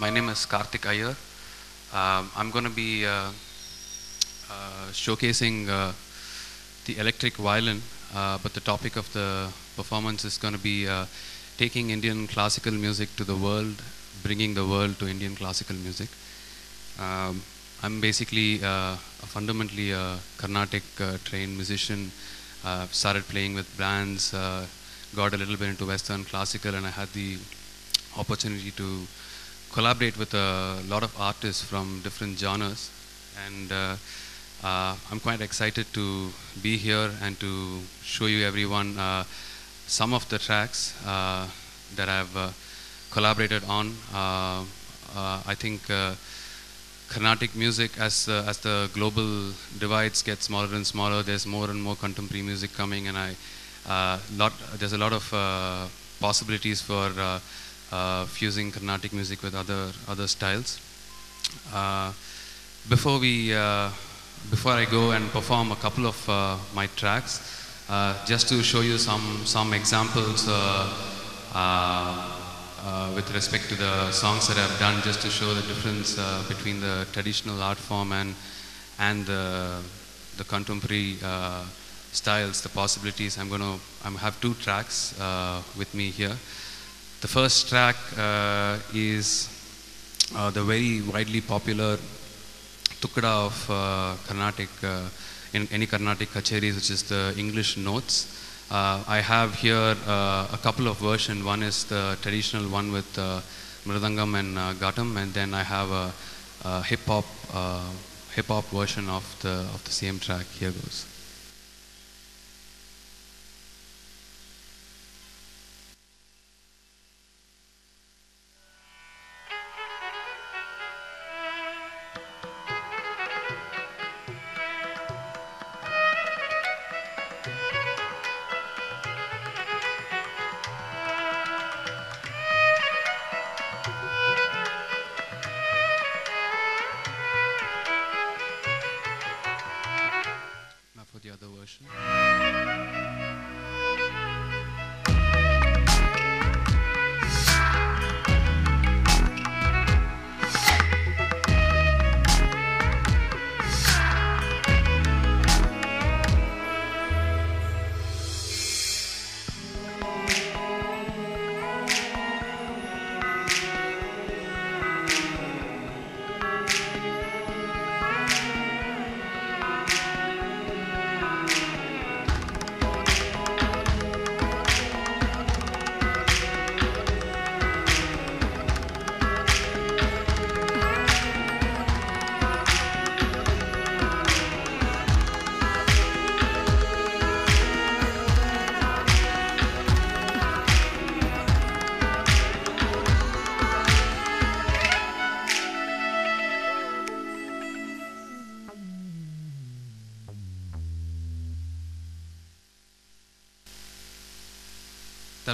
my name is Karthick Iyer. Um, I'm going to be uh, uh, showcasing uh, the electric violin, uh, but the topic of the performance is going to be uh, taking Indian classical music to the world, bringing the world to Indian classical music. Um, I'm basically uh, a fundamentally a Carnatic trained musician. Started playing with bands, got a little bit into Western classical, and I had the opportunity to collaborate with a lot of artists from different genres. And uh, uh, I'm quite excited to be here and to show you everyone uh, some of the tracks uh, that I've uh, collaborated on. Uh, I think Carnatic music, as as the global divides get smaller and smaller, there's more and more contemporary music coming, and I lot there's a lot of possibilities for fusing Carnatic music with other other styles. Uh, before we uh, before I go and perform a couple of uh, my tracks, uh, just to show you some some examples uh, uh, uh, with respect to the songs that I've done, just to show the difference uh, between the traditional art form and and the the contemporary uh, styles, the possibilities. I'm going to I'm have two tracks uh, with me here. The first track uh, is uh, the very widely popular Tukda of uh, Carnatic, uh, in any Carnatic kacheris, which is the English notes. Uh, I have here uh, a couple of versions. One is the traditional one with uh, Mridangam and uh, Ghatam, and then I have a, a hip hop hip hop version of the of the same track. Here goes.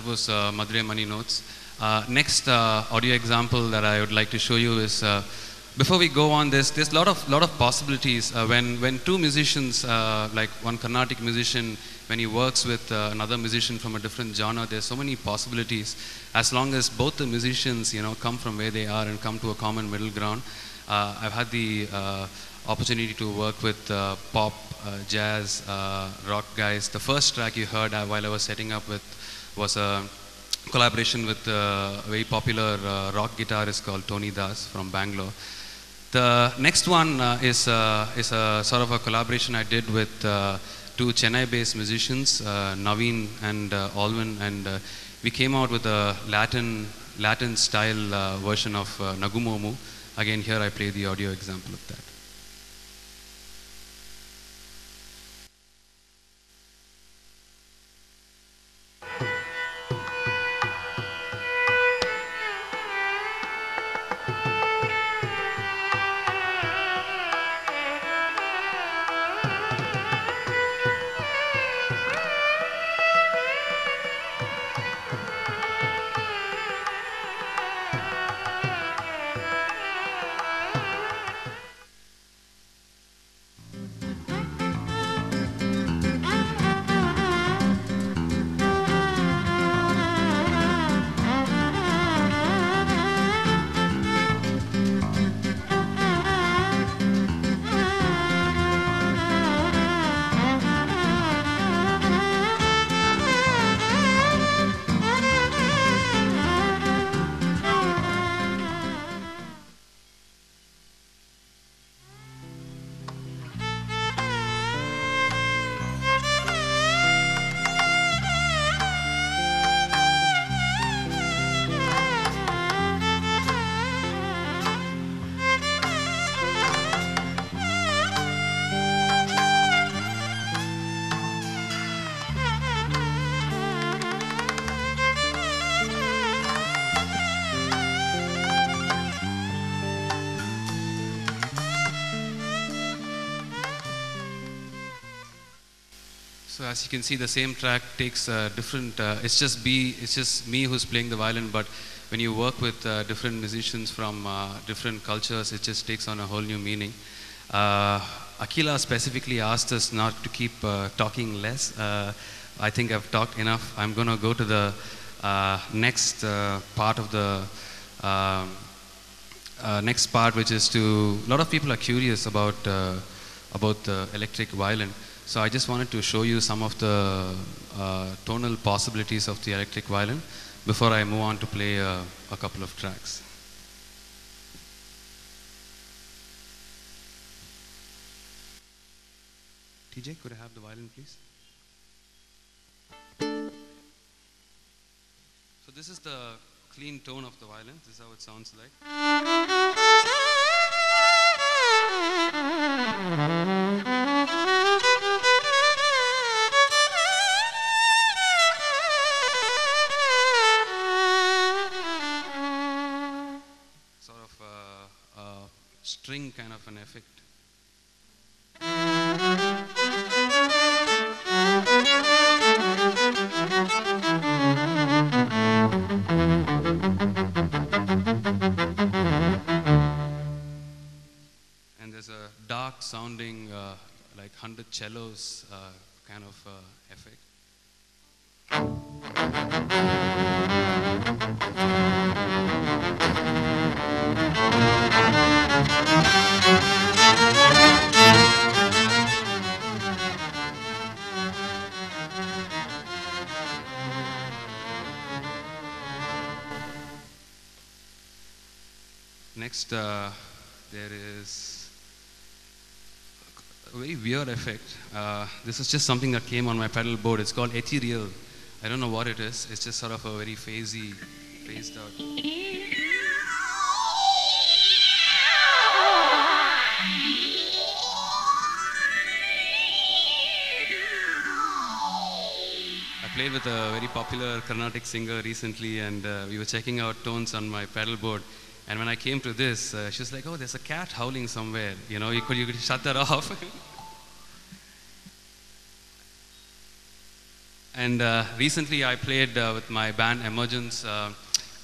That was uh, Mani notes. Uh, next uh, audio example that I would like to show you is uh, before we go on this, there's a lot of lot of possibilities uh, when when two musicians, uh, like one Carnatic musician, when he works with another musician from a different genre, there's so many possibilities. As long as both the musicians, you know, come from where they are and come to a common middle ground. I've had the opportunity to work with uh, pop, uh, jazz, uh, rock guys. The first track you heard while I was setting up with was a collaboration with a very popular uh, rock guitarist called Tony Das from Bangalore. The next one uh, is, uh, is a sort of a collaboration I did with two Chennai-based musicians, Naveen and Alvin, and we came out with a Latin Latin style version of Nagumomu. Again, here I play the audio example of that. So as you can see, the same track takes uh, different. Uh, it's just. It's just me who's playing the violin. But when you work with uh, different musicians from uh, different cultures, it just takes on a whole new meaning. Uh, Akhila specifically asked us not to keep uh, talking less. I think I've talked enough. I'm going to go to the next part of the. Um, next part, which is to a lot of people are curious about about the electric violin. So I just wanted to show you some of the uh, tonal possibilities of the electric violin before I move on to play uh, a couple of tracks. TJ, could I have the violin, please? So this is the clean tone of the violin. This is how it sounds like. A string kind of an effect. And there's a dark sounding, uh, like 100 cellos uh, kind of uh, effect. Next, uh, there is a very weird effect. Uh, this is just something that came on my pedal board. It's called ethereal. I don't know what it is. It's just sort of a very phasey, phased out. I played with a very popular Carnatic singer recently, and uh, we were checking out tones on my pedal board. And when I came to this, uh, she was like, "Oh, there's a cat howling somewhere. You know, you could you could shut that off." and uh, recently, I played uh, with my band Emergence. Uh,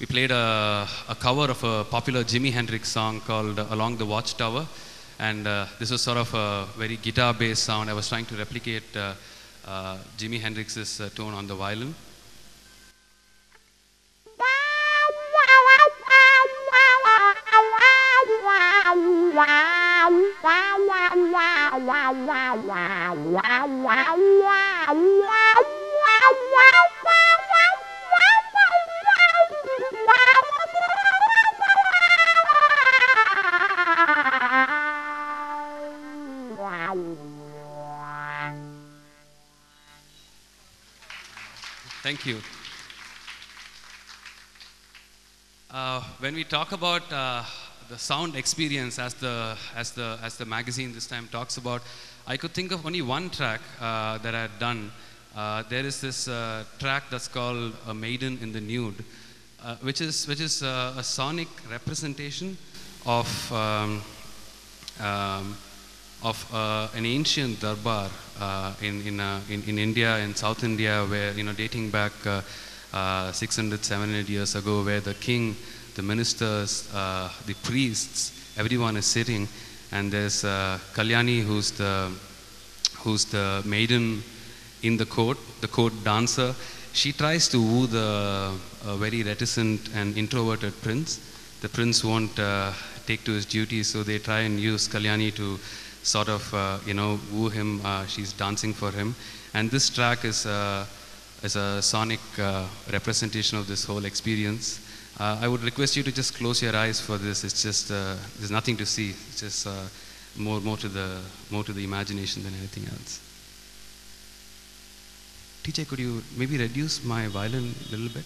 we played a, a cover of a popular Jimi Hendrix song called "Along the Watchtower," and uh, this was sort of a very guitar-based sound. I was trying to replicate uh, Jimi Hendrix's tone on the violin. Thank you. Uh, when we talk about uh, the sound experience, as the as the as the magazine this time talks about, I could think of only one track uh, that I had done. Uh, there is this uh, track that's called "A Maiden in the Nude," uh, which is which is uh, a sonic representation of um, um, of uh, an ancient darbar uh, in in, uh, in in India in South India, where you know dating back uh, uh, 600, 700 years ago, where the king, the ministers, uh, the priests, everyone is sitting, and there's uh, Kalyani, who's the who's the maiden in the court, the court dancer. She tries to woo the uh, very reticent and introverted prince. The prince won't uh, take to his duties, so they try and use Kalyani to sort of, uh, you know, woo him. Uh, she's dancing for him. And this track is, is a sonic representation of this whole experience. Uh, I would request you to just close your eyes for this. It's just, uh, there's nothing to see. It's just uh, more, more, to the, more to the imagination than anything else. Teacher, could you maybe reduce my violin a little bit?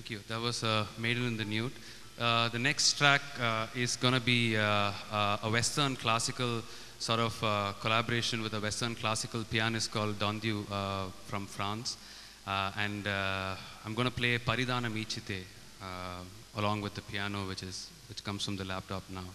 Thank you. That was uh, Maiden in the Nude. Uh, the next track uh, is going to be uh, uh, a Western classical sort of uh, collaboration with a Western classical pianist called Dondieu uh, from France. And I'm going to play Paridhanamichite along with the piano, which, is, which comes from the laptop now.